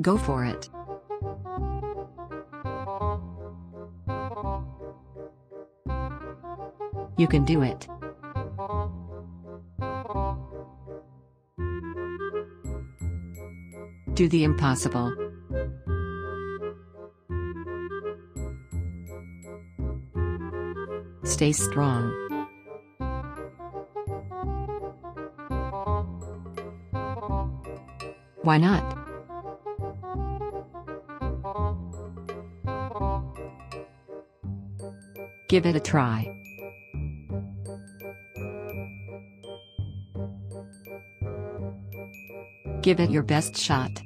Go for it. You can do it. Do the impossible. Stay strong. Why not? Give it a try. Give it your best shot.